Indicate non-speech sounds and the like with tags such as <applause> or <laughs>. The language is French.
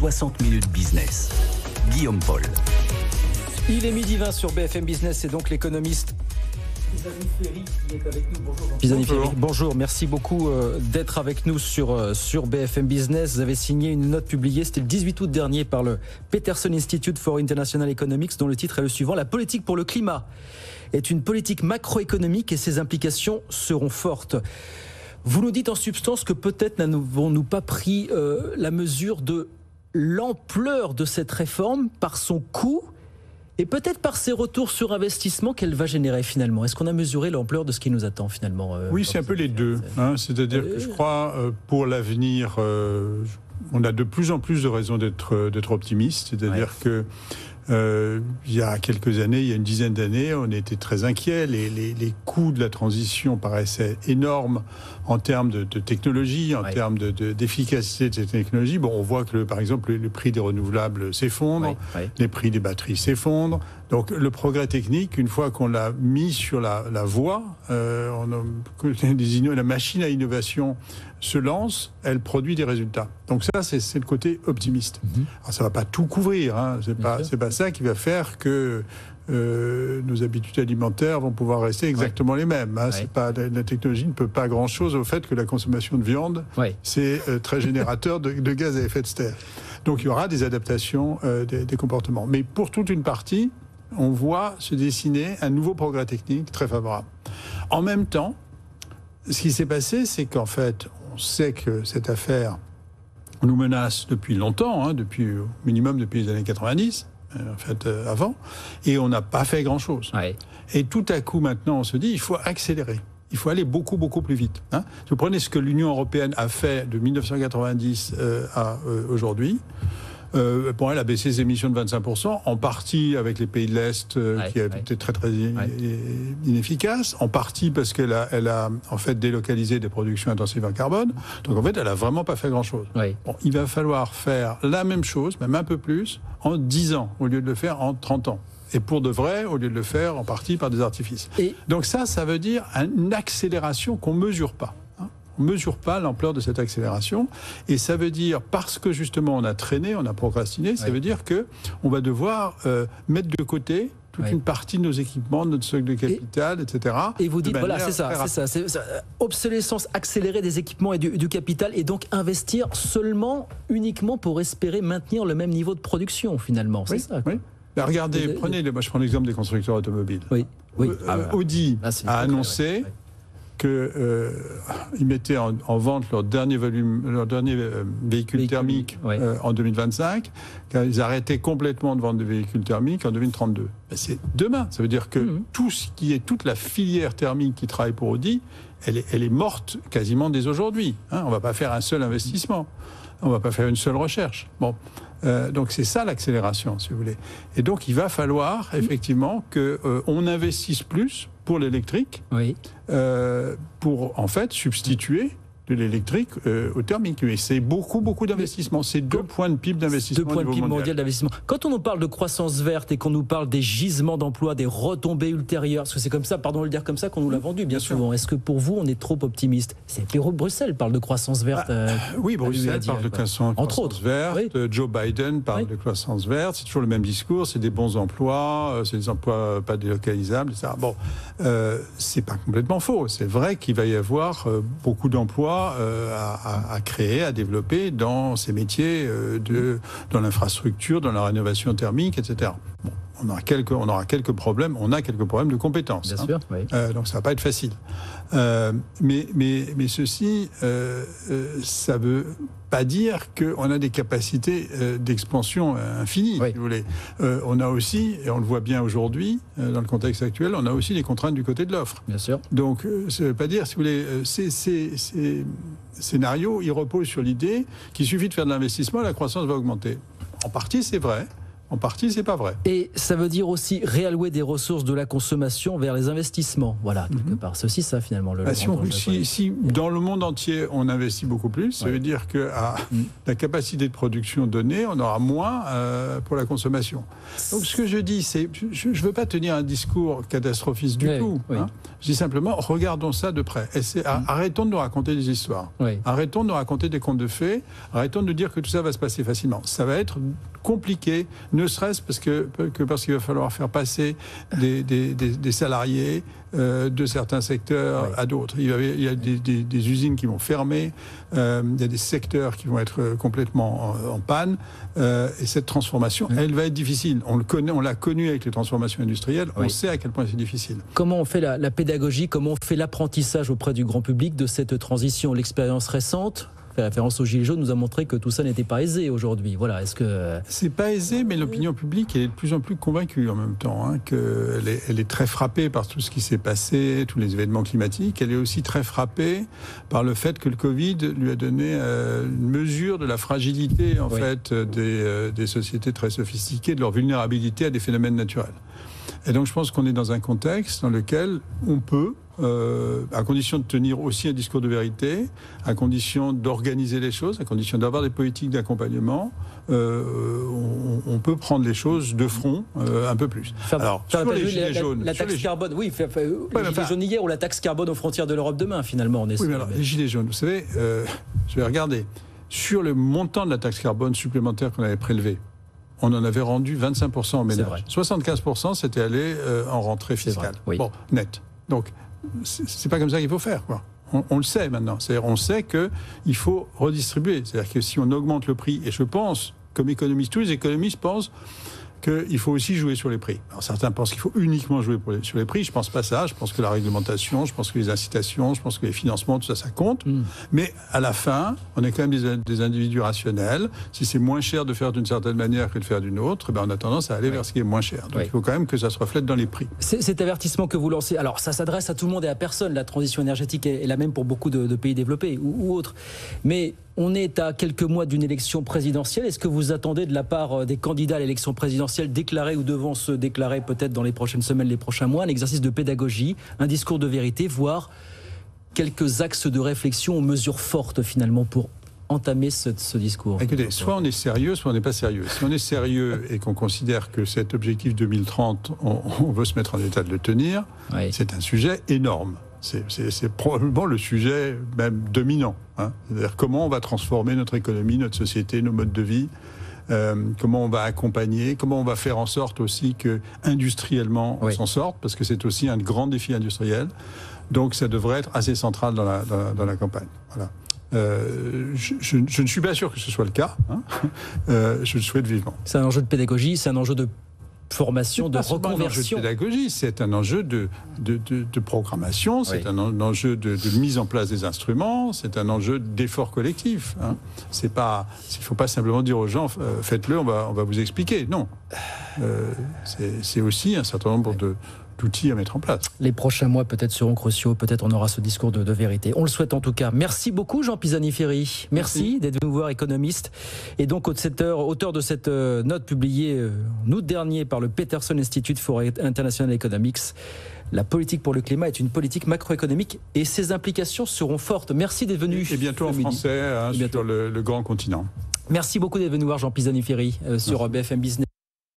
60 minutes business. Guillaume Paul. Il est midi 20 sur BFM Business et donc l'économiste Bonjour. bonjour, merci beaucoup euh, d'être avec nous sur, euh, sur BFM Business. Vous avez signé une note publiée, c'était le 18 août dernier, par le Peterson Institute for International Economics, dont le titre est le suivant La politique pour le climat est une politique macroéconomique et ses implications seront fortes. Vous nous dites en substance que peut-être n'avons-nous pas pris euh, la mesure de l'ampleur de cette réforme par son coût et peut-être par ses retours sur investissement qu'elle va générer finalement. Est-ce qu'on a mesuré l'ampleur de ce qui nous attend finalement euh, Oui, c'est un peu les deux. Hein. C'est-à-dire que je euh, crois pour l'avenir, on a de plus en plus de raisons d'être optimiste. C'est-à-dire que euh, il y a quelques années, il y a une dizaine d'années, on était très inquiets. Les, les, les, coûts de la transition paraissaient énormes en termes de, de technologie, en termes d'efficacité de, de, ces technologies. Bon, on voit que, par exemple, le, prix des renouvelables s'effondre, les prix des batteries s'effondrent. Donc, le progrès technique, une fois qu'on l'a mis sur la, la voie, euh, on a, <laughs> la machine à innovation se lance, elle produit des résultats. Donc ça, c'est le côté optimiste. Mhm. Alors ça va pas tout couvrir, hein. c'est pas c'est pas ça qui va faire que euh, nos habitudes alimentaires vont pouvoir rester exactement les mêmes. Hein. C'est pas la, technologie ne peut pas grand chose au fait que la consommation de viande, c'est euh, très générateur de, gaz à effet de serre. Donc il y aura des adaptations euh, des, des comportements. Mais pour toute une partie, on voit se dessiner un nouveau progrès technique très favorable. En même temps, ce qui s'est passé, c'est qu'en fait, on sait que cette affaire nous menace depuis longtemps, hein, depuis au minimum depuis les années 90, euh, en fait euh, avant, et on n'a pas fait grand-chose. Et tout à coup maintenant, on se dit, il faut accélérer. Il faut aller beaucoup, beaucoup plus vite. Hein. Vous prenez ce que l'Union européenne a fait de 1990 euh, à aujourd'hui, euh, pour elle a baissé ses émissions de 25%, en partie avec les pays de l'Est euh, qui étaient très très inefficaces, en partie parce qu'elle a, elle a en fait délocalisé des productions intensives en carbone. Donc en fait, elle a vraiment pas fait grand-chose. Bon, il va falloir faire la même chose, même un peu plus, en 10 ans au lieu de le faire en 30 ans et pour de vrai, au lieu de le faire en partie par des artifices. Et Donc ça, ça veut dire une accélération qu'on mesure pas mesure pas l'ampleur de cette accélération. Et ça veut dire, parce que justement on a traîné, on a procrastiné, ça veut dire que on va devoir euh, mettre de côté toute une partie de nos équipements, de notre stock de capital, etc. Et vous dites, voilà, c'est ça, c'est ça, Obsolescence accélérée des équipements et du, capital, et donc investir seulement, uniquement pour espérer maintenir le même niveau de production, finalement. C'est ça. Oui. Ben, regardez, prenez, moi je prends l'exemple des constructeurs automobiles. Oui. oui. Euh, ah, Audi a annoncé qu'ils euh, mettaient en, vente leur dernier volume, leur dernier euh, véhicule, thermique euh, en 2025, car ils arrêtaient complètement de vendre des véhicules thermiques en 2032. Ben, c'est demain. Ça veut dire que mhm. tout ce qui est toute la filière thermique qui travaille pour Audi, elle est, elle est morte quasiment dès aujourd'hui. Hein. on va pas faire un seul investissement. On va pas faire une seule recherche. Bon. Euh, donc c'est ça l'accélération, si vous voulez. Et donc il va falloir effectivement que euh, on investisse plus pour l'électrique, oui. euh, pour en fait substituer de l'électrique euh, au thermique. Et c'est beaucoup, beaucoup d'investissements. C'est deux points de PIB d'investissement. Deux points de PIB mondial, d'investissement. Quand on nous parle de croissance verte et qu'on nous parle des gisements d'emplois, des retombées ultérieures, parce que c'est comme ça, pardon de le dire comme ça, qu'on nous l'a vendu bien, souvent. Est-ce que pour vous, on est trop optimiste? C'est Bruxelles parle de croissance verte. Ah, euh, oui, Bruxelles parle de croissance, Entre autres. verte. Joe Biden parle de croissance verte. C'est toujours le même discours. C'est des bons emplois, euh, c'est des emplois pas délocalisables, etc. Bon, c'est pas complètement faux. C'est vrai qu'il va y avoir beaucoup d'emplois euh, à, créer, à développer dans ces métiers euh, de, dans l'infrastructure, dans la rénovation thermique, etc. on aura quelques, on aura quelques problèmes, on a quelques problèmes de compétences. Bien hein. sûr, oui. euh, donc ça va pas être facile. Euh, mais, mais, mais ceci, euh, euh, ça veut pas dire qu'on a des capacités d'expansion infinies, si vous voulez. on a aussi, et on le voit bien aujourd'hui, dans le contexte actuel, on a aussi des contraintes du côté de l'offre. Bien sûr. Donc, ça veut pas dire, si vous voulez, ces, ces, ces scénarios, ils reposent sur l'idée qu'il suffit de faire de l'investissement, la croissance va augmenter. En partie, c'est vrai. En partie, c'est pas vrai. Et ça veut dire aussi réallouer des ressources de la consommation vers les investissements. Voilà, quelque mhm. part. C'est aussi ça, finalement. Le, bah, si, si, dans le monde entier, on investit beaucoup plus, ça veut dire que à mm. la capacité de production donnée, on aura moins euh, pour la consommation. Donc, ce que je dis, c'est, je ne veux pas tenir un discours catastrophiste du tout. Hein. Je dis simplement, regardons ça de près. Et mm. Arrêtons de nous raconter des histoires. Arrêtons de nous raconter des contes de fées. Arrêtons de dire que tout ça va se passer facilement. Ça va être compliqué, ne serait-ce parce que, que parce qu'il va falloir faire passer des, des, des, salariés euh, de certains secteurs à d'autres. Il, y a des, usines qui vont fermer, euh, il y a des secteurs qui vont être complètement en, panne, euh, et cette transformation, elle va être difficile. On le connaît, on l'a connu avec les transformations industrielles, on sait à quel point c'est difficile. Comment on fait la, la pédagogie, comment on fait l'apprentissage auprès du grand public de cette transition? L'expérience récente fait référence aux Gilets jaunes, nous a montré que tout ça n'était pas aisé aujourd'hui. Voilà, est-ce que. C'est pas aisé, mais l'opinion publique est de plus en plus convaincue en même temps, hein, qu'elle est, elle est très frappée par tout ce qui s'est passé, tous les événements climatiques. Elle est aussi très frappée par le fait que le Covid lui a donné euh, une mesure de la fragilité, en fait, des, euh, des sociétés très sophistiquées, de leur vulnérabilité à des phénomènes naturels. Et donc je pense qu'on est dans un contexte dans lequel on peut, euh, à condition de tenir aussi un discours de vérité, à condition d'organiser les choses, à condition d'avoir des politiques d'accompagnement, euh, on, peut prendre les choses de front euh, un peu plus. Alors, sur les gilets jaunes... La, taxe carbone, oui, les gilets jaunes hier ou la taxe carbone aux frontières de l'Europe demain, finalement. On est oui, mais alors, les gilets jaunes, vous savez, je vais regarder. Sur le montant de la taxe carbone supplémentaire qu'on avait prélevé, on en avait rendu 25% en ménage. 75% c'était allé euh, en rentrée fiscale. Bon, net. Donc, c'est pas comme ça qu'il faut faire, quoi. On, le sait maintenant. C'est-à-dire, on sait qu'il faut redistribuer. C'est-à-dire que si on augmente le prix, et je pense, comme économiste, tous les économistes pensent qu'il faut aussi jouer sur les prix. Alors certains pensent qu'il faut uniquement jouer sur les prix. Je pense pas ça. Je pense que la réglementation, je pense que les incitations, je pense que les financements, tout ça, ça compte. Mm. Mais à la fin, on est quand même des, individus rationnels. Si c'est moins cher de faire d'une certaine manière que de faire d'une autre, eh ben on a tendance à aller vers ce qui est moins cher. Donc il faut quand même que ça se reflète dans les prix. Cet avertissement que vous lancez, alors ça s'adresse à tout le monde et à personne. La transition énergétique est, la même pour beaucoup de, pays développés ou, ou autres. Mais on est à quelques mois d'une élection présidentielle. Est-ce que vous attendez de la part euh, des candidats à l'élection présidentielle déclarés ou devant se déclarer peut-être dans les prochaines semaines, les prochains mois, un exercice de pédagogie, un discours de vérité, voire quelques axes de réflexion aux mesures fortes finalement pour entamer ce, discours? Écoutez, soit on est sérieux, soit on n'est pas sérieux. Si on est sérieux et qu'on considère que cet objectif 2030, on, veut se mettre en état de le tenir, c'est un sujet énorme. C'est probablement le sujet même dominant. Hein. C'est-à-dire comment on va transformer notre économie, notre société, nos modes de vie, euh, comment on va accompagner, comment on va faire en sorte aussi que industriellement on s'en sorte, parce que c'est aussi un grand défi industriel. Donc ça devrait être assez central dans la, dans la, campagne. Voilà. Euh, je, je, ne suis pas sûr que ce soit le cas. Hein. Euh, je le souhaite vivement. C'est un enjeu de pédagogie, c'est un enjeu de formation, de reconversion. C'est un enjeu de pédagogie, c'est un enjeu de, de, programmation, c'est un enjeu de, mise en place des instruments, c'est un enjeu d'effort collectif. Hein. C'est pas, il ne faut pas simplement dire aux gens euh, faites-le, on va, on va vous expliquer. Non, euh, c'est aussi un certain nombre de, d'outils à mettre en place. Les prochains mois peut-être seront cruciaux, peut-être on aura ce discours de, vérité. On le souhaite en tout cas. Merci beaucoup Jean Pisani-Ferry. Merci, d'être venu voir économiste. Et donc auteur de cette euh, note publiée euh, en août dernier par le Peterson Institute for International Economics. La politique pour le climat est une politique macroéconomique et ses implications seront fortes. Merci d'être venu. Et bientôt en français hein, sur le, grand continent. Merci beaucoup d'être venu voir Jean Pisani-Ferry euh, sur BFM Business.